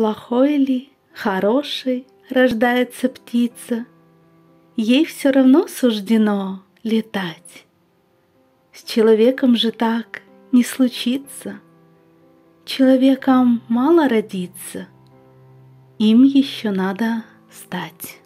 Плохой ли, хороший рождается птица, Ей все равно суждено летать. С человеком же так не случится. Человеком мало родиться, им еще надо стать.